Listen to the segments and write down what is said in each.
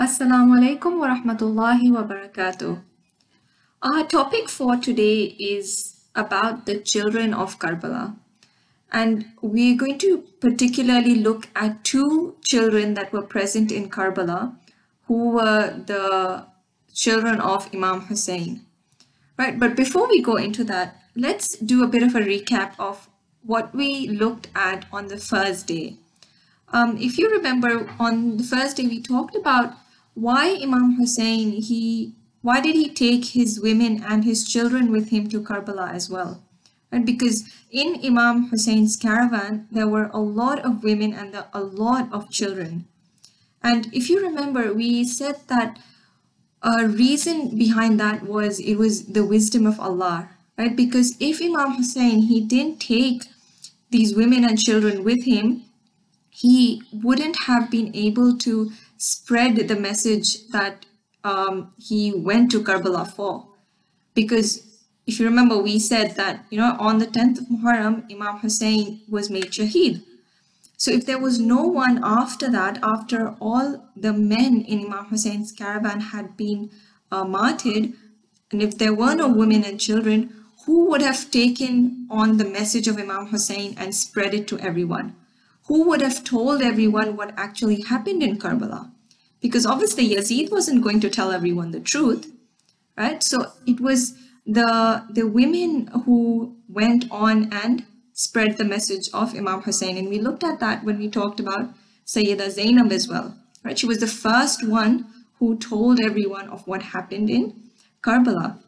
Assalamu alaikum wa rahmatullahi wa barakatuh. Our topic for today is about the children of Karbala. And we're going to particularly look at two children that were present in Karbala who were the children of Imam Hussein. Right, but before we go into that, let's do a bit of a recap of what we looked at on the first day. Um, if you remember, on the first day we talked about why Imam Hussein, he, why did he take his women and his children with him to Karbala as well? Right? Because in Imam Hussein's caravan, there were a lot of women and a lot of children. And if you remember, we said that a reason behind that was it was the wisdom of Allah, right? Because if Imam Hussein, he didn't take these women and children with him, he wouldn't have been able to spread the message that um, he went to Karbala for. Because if you remember, we said that, you know, on the 10th of Muharram, Imam Hussein was made Shaheed. So if there was no one after that, after all the men in Imam Hussein's caravan had been uh, martyred, and if there were no women and children, who would have taken on the message of Imam Hussein and spread it to everyone? Who would have told everyone what actually happened in Karbala? Because obviously Yazid wasn't going to tell everyone the truth, right? So it was the, the women who went on and spread the message of Imam Hussein. And we looked at that when we talked about Sayyida Zainab as well, right? She was the first one who told everyone of what happened in Karbala.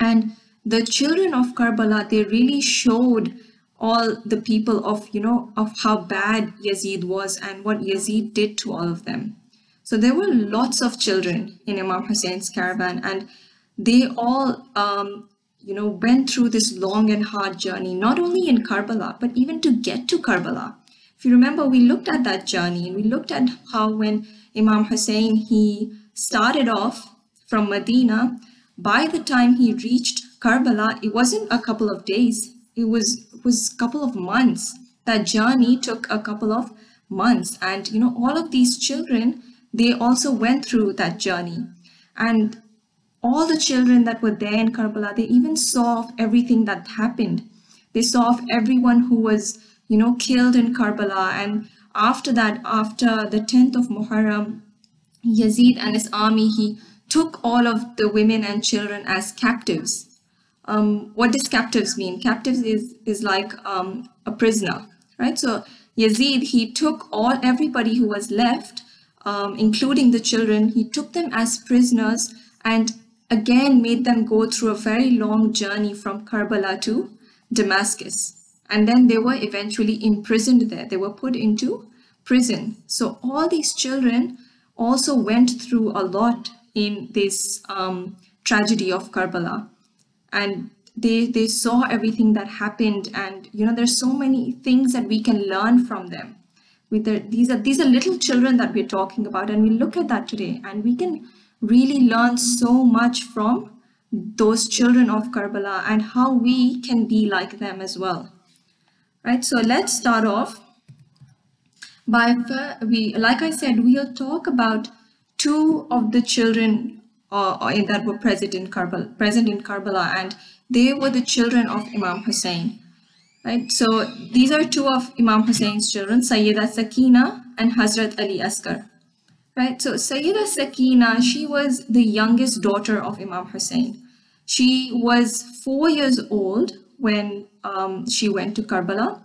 And the children of Karbala, they really showed all the people of, you know, of how bad Yazid was and what Yazid did to all of them. So there were lots of children in Imam Hussein's caravan and they all, um, you know, went through this long and hard journey, not only in Karbala, but even to get to Karbala. If you remember, we looked at that journey and we looked at how when Imam Hussein, he started off from Medina, by the time he reached Karbala, it wasn't a couple of days, it was was a couple of months. That journey took a couple of months. And, you know, all of these children, they also went through that journey. And all the children that were there in Karbala, they even saw everything that happened. They saw of everyone who was, you know, killed in Karbala. And after that, after the 10th of Muharram, Yazid and his army, he took all of the women and children as captives um, what does captives mean? Captives is, is like um, a prisoner, right? So Yazid, he took all everybody who was left, um, including the children, he took them as prisoners and again made them go through a very long journey from Karbala to Damascus. And then they were eventually imprisoned there. They were put into prison. So all these children also went through a lot in this um, tragedy of Karbala and they they saw everything that happened. And you know there's so many things that we can learn from them. With the, these are these are little children that we're talking about. And we look at that today. And we can really learn so much from those children of Karbala and how we can be like them as well. Right? So let's start off by we like I said we'll talk about two of the children uh, that were present in Karbala, present in Karbala, and they were the children of Imam Hussein. Right. So these are two of Imam Hussein's children, Sayyida Sakina and Hazrat Ali Asghar. Right. So Sayyida Sakina, she was the youngest daughter of Imam Hussein. She was four years old when um, she went to Karbala,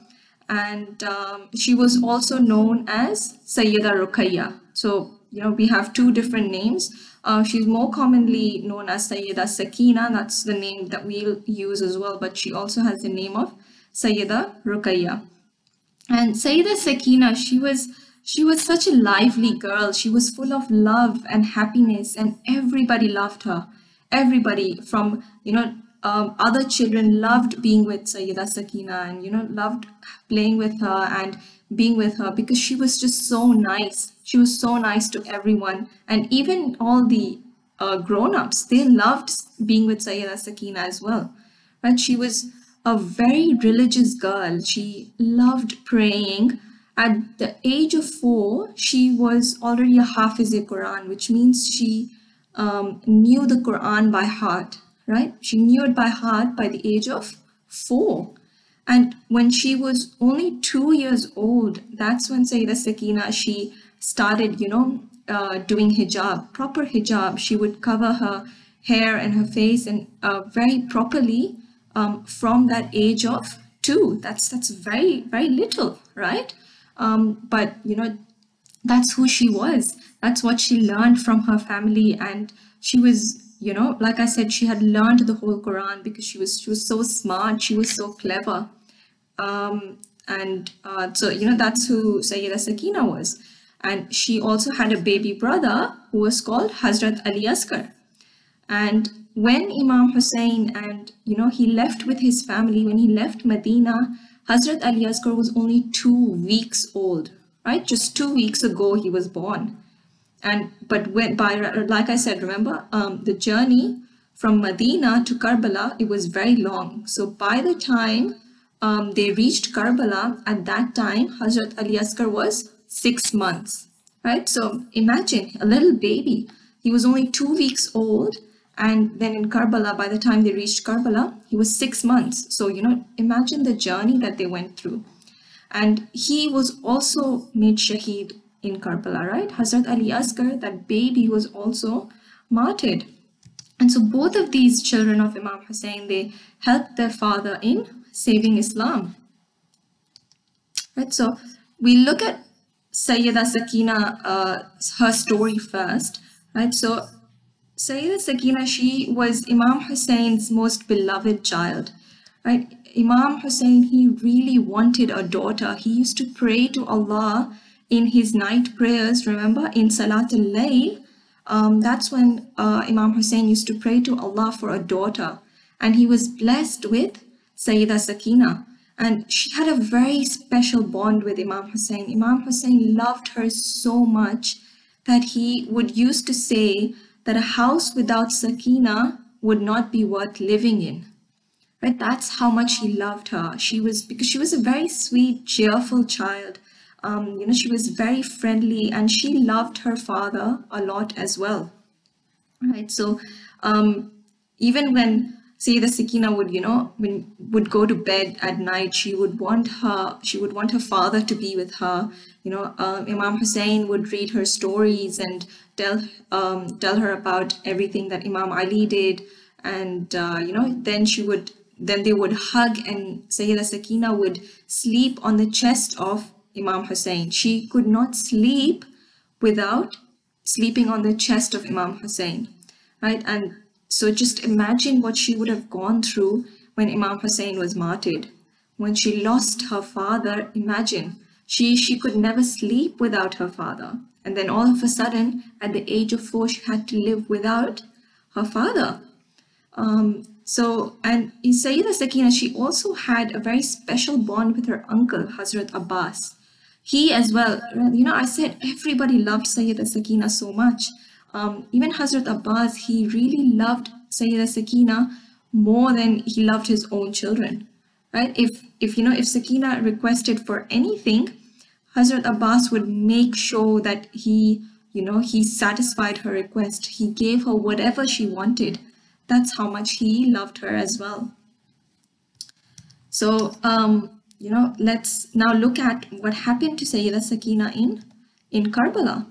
and um, she was also known as Sayyida Ruqayya. So you know we have two different names. Uh, she's more commonly known as Sayyida Sakina. That's the name that we'll use as well. But she also has the name of Sayyida Ruqayya. And Sayyida Sakina, she was she was such a lively girl. She was full of love and happiness, and everybody loved her. Everybody from you know um, other children loved being with Sayyida Sakina and you know loved playing with her and being with her because she was just so nice she was so nice to everyone. And even all the uh, grown-ups, they loved being with Sayyida Sakina as well. Right? She was a very religious girl. She loved praying At the age of four, she was already a Hafiz Quran, which means she um, knew the Quran by heart, right? She knew it by heart by the age of four. And when she was only two years old, that's when Sayyida Sakina, she started, you know, uh, doing hijab, proper hijab. She would cover her hair and her face and uh, very properly um, from that age of two. That's that's very very little, right? Um, but you know, that's who she was. That's what she learned from her family, and she was you know like i said she had learned the whole quran because she was she was so smart she was so clever um, and uh, so you know that's who sayyida sakina was and she also had a baby brother who was called hazrat ali asghar and when imam hussein and you know he left with his family when he left medina hazrat ali asghar was only two weeks old right? Just two weeks ago he was born. And but when by like i said remember um, the journey from medina to karbala it was very long. So by the time um, they reached karbala at that time hazrat ali asghar was six months right so imagine a little baby he was only two weeks old and then in karbala by the time they reached karbala he was six months so you know imagine the journey that they went through and he was also made shaheed in Karbala, right? Hazrat Ali Asghar, that baby was also martyred. And so both of these children of Imam Hussein, they helped their father in saving Islam. Right, so we look at Sayyida Sakina, uh, her story first, right? So Sayyida Sakina, she was Imam Hussein's most beloved child, right? Imam Hussein, he really wanted a daughter. He used to pray to Allah in his night prayers, remember, in Salat al-Layl, um, that's when uh, Imam Hussein used to pray to Allah for a daughter. And he was blessed with Sayyida Sakina. And she had a very special bond with Imam Hussein. Imam Hussein loved her so much that he would used to say that a house without Sakina would not be worth living in. Right? That's how much he loved her. She was because she was a very sweet, cheerful child um, you know, she was very friendly and she loved her father a lot as well. Right. So um, even when Sayyida Sakina would, you know, when would go to bed at night, she would want her, she would want her father to be with her. You know, um, Imam Hussein would read her stories and tell um, tell her about everything that Imam Ali did, and uh, you know, then she would then they would hug, and Sayyida Sakina would sleep on the chest of Imam Hussein. She could not sleep without sleeping on the chest of Imam Hussein, right? And so just imagine what she would have gone through when Imam Hussein was martyred. When she lost her father, imagine, she, she could never sleep without her father. And then all of a sudden, at the age of four, she had to live without her father. Um, so, and in Sayyida Sakina, she also had a very special bond with her uncle, Hazrat Abbas he as well, you know, I said everybody loved Sayyida Sakina so much. Um, even Hazrat Abbas, he really loved Sayyida Sakina more than he loved his own children, right? If, if you know, if Sakina requested for anything, Hazrat Abbas would make sure that he, you know, he satisfied her request. He gave her whatever she wanted. That's how much he loved her as well. So, um, you know, let's now look at what happened to Sayyida Sakina in, in Karbala.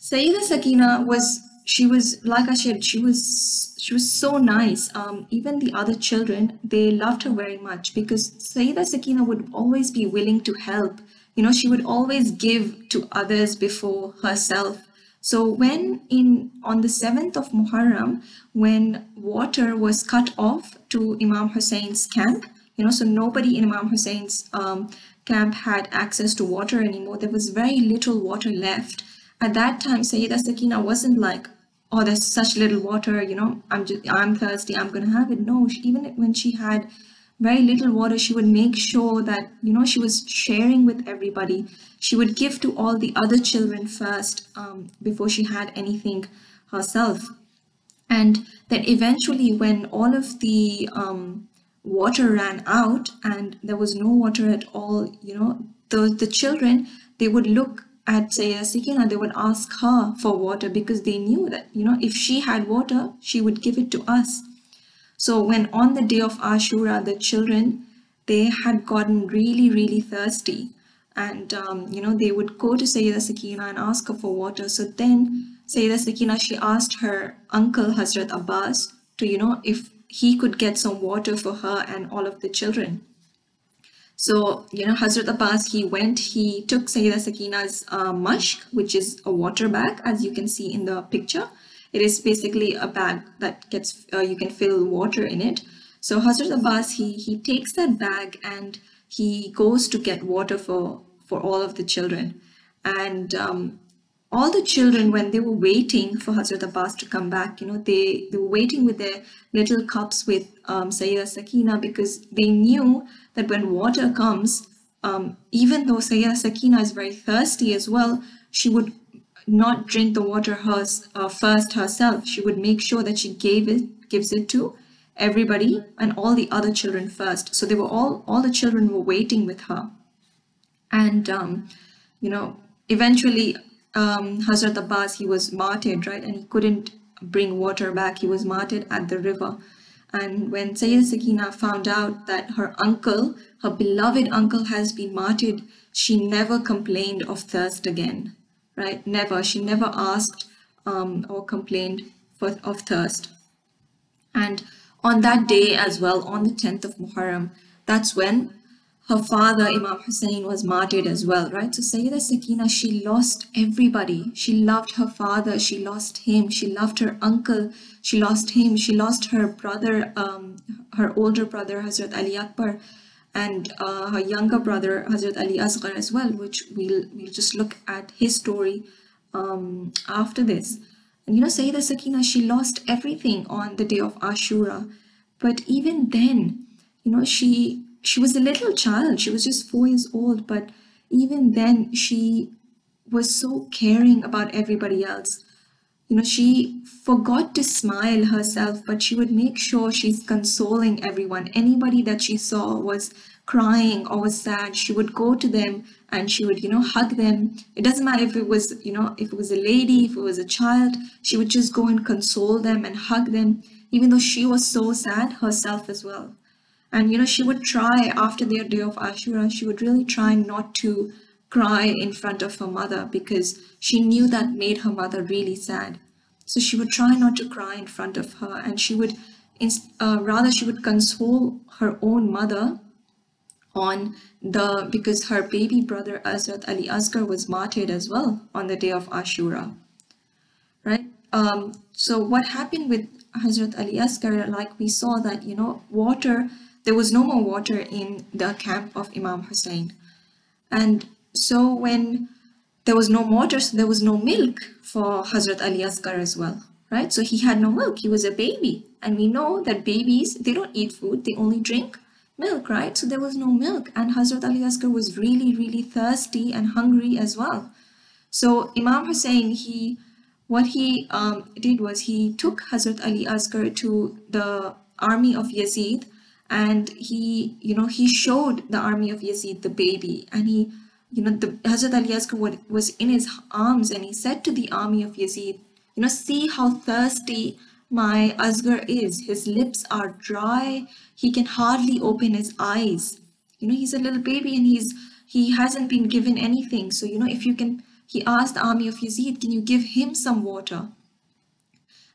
Sayyida Sakina was, she was, like I said, she was, she was so nice. Um, even the other children, they loved her very much because Sayyida Sakina would always be willing to help. You know, she would always give to others before herself. So when in on the 7th of Muharram, when water was cut off to Imam Hussein's camp, you know so nobody in imam hussein's um, camp had access to water anymore there was very little water left at that time sayyida sakina wasn't like oh there's such little water you know i'm just i'm thirsty i'm gonna have it. No she, even when she had very little water she would make sure that you know she was sharing with everybody. She would give to all the other children first um, before she had anything herself. And then eventually when all of the um, water ran out and there was no water at all you know the, the children, they would look at Sayyida Sakina, they would ask her for water because they knew that, you know, if she had water, she would give it to us. So when on the day of Ashura, the children, they had gotten really, really thirsty. And, um, you know, they would go to Sayyida Sakina and ask her for water. So then Sayyida Sakina, she asked her uncle, Hazrat Abbas, to, you know, if he could get some water for her and all of the children. So, you know, Hazrat Abbas, he went, he took Sayyida Sakina's uh, mashk, which is a water bag, as you can see in the picture. It is basically a bag that gets, uh, you can fill water in it. So Hazrat Abbas, he, he takes that bag and he goes to get water for, for all of the children. And um, all the children, when they were waiting for Hazrat Abbas to come back, you know, they, they were waiting with their little cups with um, Sayyida Sakina because they knew that when water comes, um, even though Sayyida Sakina is very thirsty as well, she would not drink the water hers, uh, first herself. She would make sure that she gave it, gives it to everybody and all the other children first. So they were all, all the children were waiting with her. And, um, you know, eventually um, Hazrat Abbas, he was martyred, right? And he couldn't bring water back. He was martyred at the river. And when Sayyida Sakina found out that her uncle, her beloved uncle has been martyred, she never complained of thirst again, right? Never. She never asked um, or complained for, of thirst. And on that day as well, on the 10th of Muharram, that's when her father, Imam Hussein, was martyred as well, right? So Sayyida Sakina, she lost everybody. She loved her father, she lost him, she loved her uncle, she lost him, she lost her brother, um, her older brother, Hazrat Ali Akbar, and uh, her younger brother, Hazrat Ali Asghar as well, which we'll, we'll just look at his story um, after this. And you know, Sayyida Sakina, she lost everything on the day of Ashura. But even then, you know, she she was a little child. She was just four years old, but even then she was so caring about everybody else. You know, she forgot to smile herself, but she would make sure she's consoling everyone. Anybody that she saw was crying or was sad, she would go to them and she would, you know, hug them. It doesn't matter if it was, you know, if it was a lady, if it was a child, she would just go and console them and hug them, even though she was so sad herself as well. And you know, she would try after their day of Ashura, she would really try not to cry in front of her mother because she knew that made her mother really sad. So she would try not to cry in front of her, and she would, uh, rather, she would console her own mother on the because her baby brother Hazrat Ali Asghar was martyred as well on the day of Ashura. Right? Um, so what happened with Hazrat Ali Asghar, like we saw that, you know, water there was no more water in the camp of Imam Hussein. And so when there was no water, so there was no milk for Hazrat Ali Asghar as well, right? So he had no milk, he was a baby. And we know that babies, they don't eat food, they only drink milk, right? So there was no milk and Hazrat Ali Asghar was really, really thirsty and hungry as well. So Imam Hussein, he, what he um, did was he took Hazrat Ali Asghar to the army of Yazid and he you know he showed the army of Yazid the baby. And he you know the Hazrat Ali Asghar was in his arms and he said to the army of Yazid you know see how thirsty my Asghar is. His lips are dry. He can hardly open his eyes. You know he's a little baby and he's he hasn't been given anything. So you know if you can he asked the army of Yazid can you give him some water?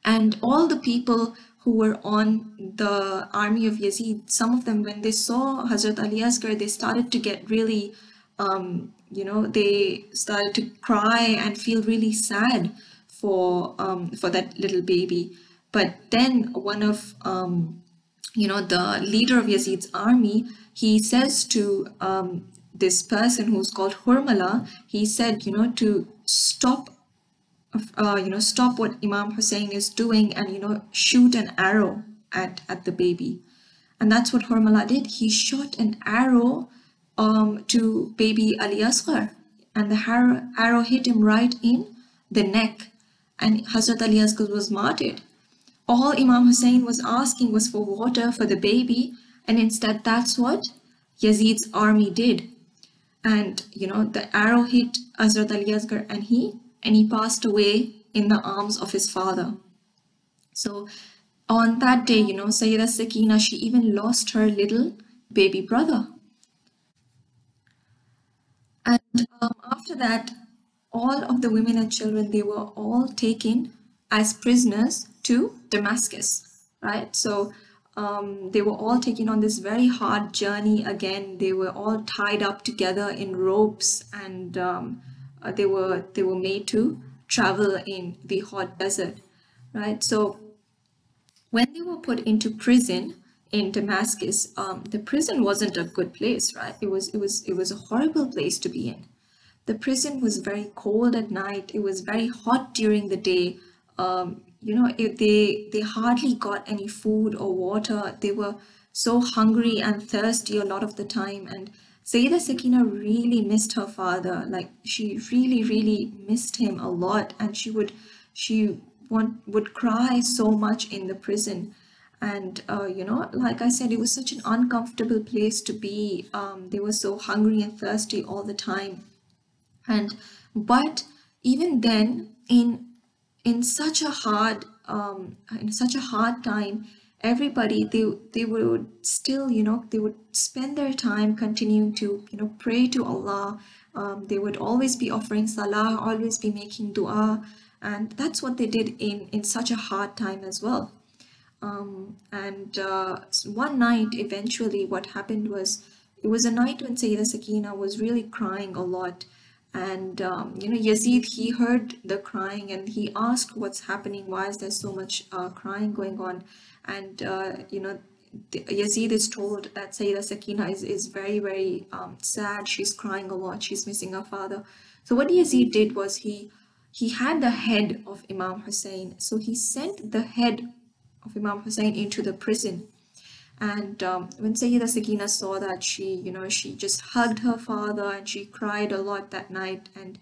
And all the people who were on the army of Yazid, some of them, when they saw Hazrat Ali Asghar, they started to get really, um, you know, they started to cry and feel really sad for um, for that little baby. But then one of, um, you know, the leader of Yazid's army, he says to um, this person who's called Hurmala, he said, you know, to stop uh, you know, stop what Imam Hussein is doing and, you know, shoot an arrow at, at the baby. And that's what Hormala did. He shot an arrow um, to baby Ali Asghar and the arrow hit him right in the neck and Hazrat Ali Asghar was martyred. All Imam Hussein was asking was for water for the baby and instead that's what Yazid's army did. and you know the arrow hit Hazrat Ali Asgar and he and he passed away in the arms of his father. So on that day, you know, Sayyida Sakina, she even lost her little baby brother. And um, after that, all of the women and children, they were all taken as prisoners to Damascus, right? So um, they were all taken on this very hard journey again. They were all tied up together in ropes and um, uh, they were they were made to travel in the hot desert, right? So when they were put into prison in Damascus, um, the prison wasn't a good place, right? It was it was it was a horrible place to be in. The prison was very cold at night. It was very hot during the day. Um, you know, it, they they hardly got any food or water. They were so hungry and thirsty a lot of the time. And Sayyida Sakina really missed her father. Like she really, really missed him a lot. And she would she want, would cry so much in the prison and uh, you know like i said it was such an uncomfortable place to be um, they were so hungry and thirsty all the time and but even then in in such a hard um, in such a hard time everybody they they would still you know they would spend their time continuing to you know pray to allah. Um, they would always be offering salah always be making dua. And that's what they did in in such a hard time as well. Um, and uh, one night eventually what happened was it was a night when Sayyida Sakina was really crying a lot and um, you know Yazid he heard the crying and he asked what's happening why is there so much uh, crying going on and uh, you know Yazid is told that Sayyida Sakina is, is very very um, sad she's crying a lot she's missing her father so what Yazid did was he he had the head of Imam Hussein. So he sent the head of Imam Hussein into the prison. And um, when Sayyida Sakina saw that, she, you know, she just hugged her father and she cried a lot that night. And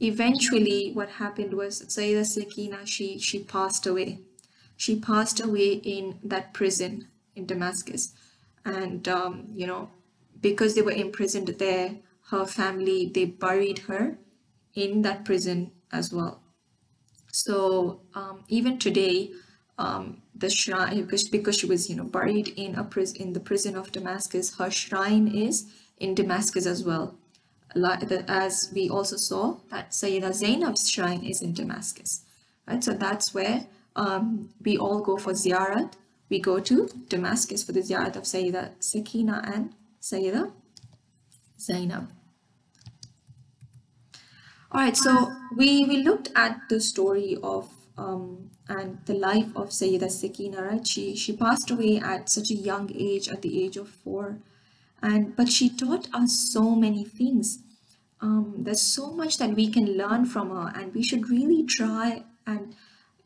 eventually what happened was Sayyida Sakina, she, she passed away. She passed away in that prison in Damascus. And, um, you know, because they were imprisoned there, her family, they buried her in that prison as well. So um, even today, um, the shrine because, because she was you know buried in a prison in the prison of Damascus, her shrine is in Damascus as well. As we also saw that Sayyida Zainab's shrine is in Damascus, right? So that's where um, we all go for ziyarat. We go to Damascus for the ziyarat of Sayyida Sakina and Sayyida Zainab. All right, so we, we looked at the story of um, and the life of Sayyida Sakina, right? She, she passed away at such a young age, at the age of four. And, but she taught us so many things. Um, there's so much that we can learn from her and we should really try and,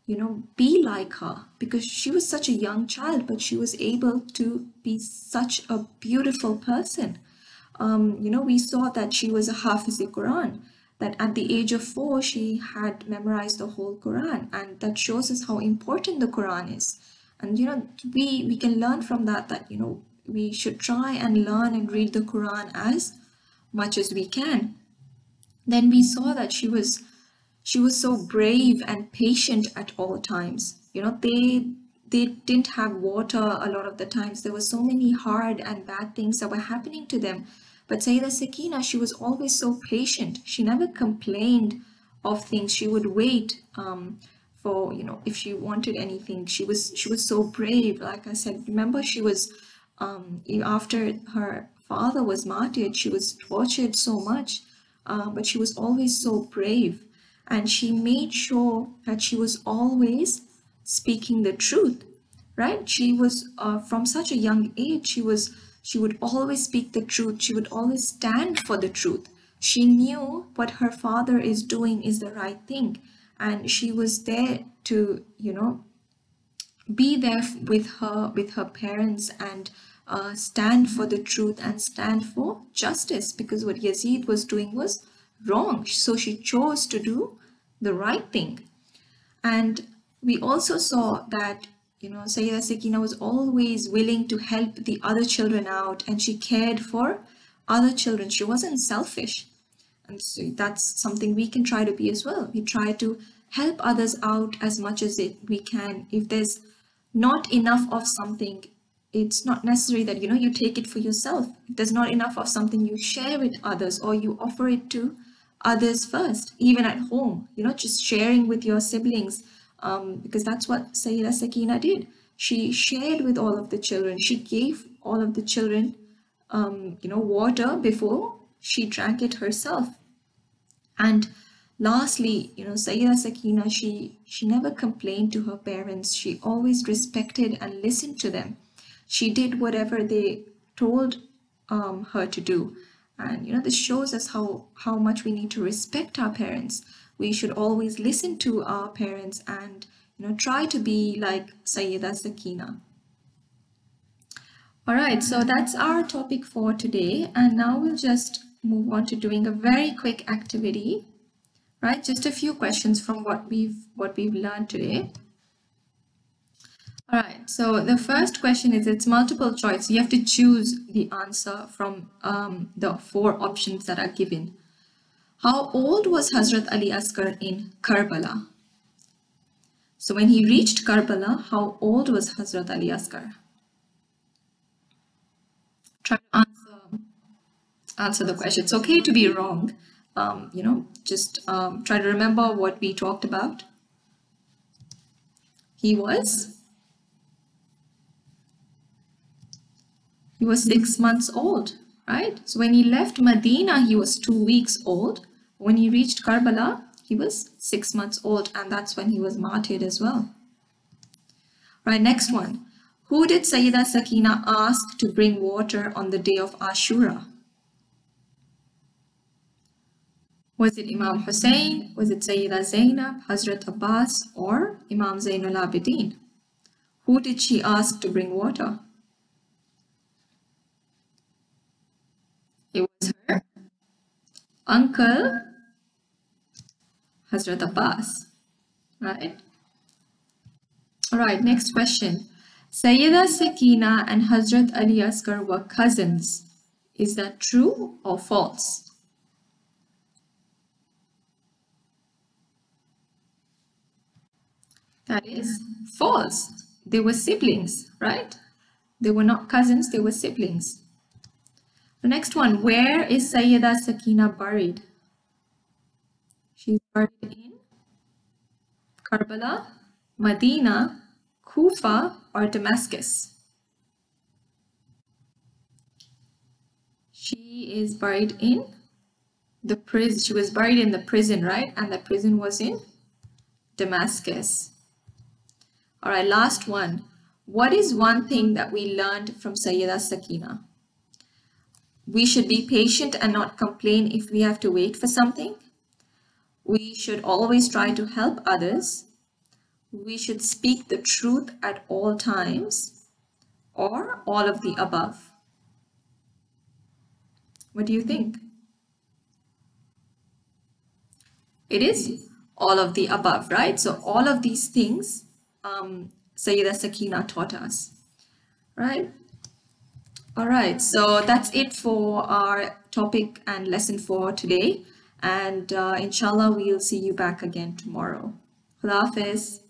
you know, be like her because she was such a young child, but she was able to be such a beautiful person. Um, you know, we saw that she was a Hafiz Quran that at the age of four she had memorized the whole Quran and that shows us how important the Quran is. And you know we we can learn from that that you know we should try and learn and read the Quran as much as we can. Then we saw that she was she was so brave and patient at all times. You know they they didn't have water a lot of the times. There were so many hard and bad things that were happening to them but Sayyida Sakina, she was always so patient. She never complained of things. She would wait um, for, you know, if she wanted anything. She was she was so brave. Like I said, remember she was um, after her father was martyred, she was tortured so much, uh, but she was always so brave. And she made sure that she was always speaking the truth, right? She was, uh, from such a young age, she was she would always speak the truth. She would always stand for the truth. She knew what her father is doing is the right thing. And she was there to, you know, be there with her, with her parents and uh, stand for the truth and stand for justice because what Yazid was doing was wrong. So she chose to do the right thing. And we also saw that you know, Sayyida Sakina was always willing to help the other children out and she cared for other children. She wasn't selfish. And so that's something we can try to be as well. We try to help others out as much as it, we can. If there's not enough of something, it's not necessary that you know you take it for yourself. If there's not enough of something, you share with others or you offer it to others first, even at home. You know, just sharing with your siblings, um, because that's what Sayyida Sakina did. She shared with all of the children. She gave all of the children, um, you know, water before she drank it herself. And lastly, you know, Sayyida Sakina, she, she never complained to her parents. She always respected and listened to them. She did whatever they told um, her to do. And, you know, this shows us how, how much we need to respect our parents. We should always listen to our parents and, you know, try to be like Sayyida Sakina. All right, so that's our topic for today. And now we'll just move on to doing a very quick activity, right? Just a few questions from what we've what we've learned today. All right, so the first question is it's multiple choice. You have to choose the answer from um, the four options that are given. How old was Hazrat Ali Asgar in Karbala? So when he reached Karbala, how old was Hazrat Ali Asgar? Try to answer answer the question. It's okay to be wrong. Um, you know, just um, try to remember what we talked about. He was he was six months old, right? So when he left Medina, he was two weeks old. When he reached Karbala, he was six months old, and that's when he was martyred as well. Right, next one. Who did Sayyida Sakina ask to bring water on the day of Ashura? Was it Imam Hussein? Was it Sayyida Zainab, Hazrat Abbas, or Imam Zainul Abidin? Who did she ask to bring water? It was her uncle, Hazrat Abbas, right? All right, next question. Sayyida Sakina and Hazrat Ali Asgar were cousins. Is that true or false? That is false. They were siblings, right? They were not cousins, they were siblings. The next one, where is Sayyida Sakina buried? Buried in Karbala, Medina, Kufa, or Damascus. She is buried in the prison. She was buried in the prison, right? And the prison was in Damascus. All right, last one. What is one thing that we learned from Sayyida Sakina? We should be patient and not complain if we have to wait for something. We should always try to help others. We should speak the truth at all times or all of the above. What do you think? It is all of the above, right? So all of these things um, Sayyida Sakina taught us, right? All right, so that's it for our topic and lesson for today. And uh, inshallah, we'll see you back again tomorrow. Khuda.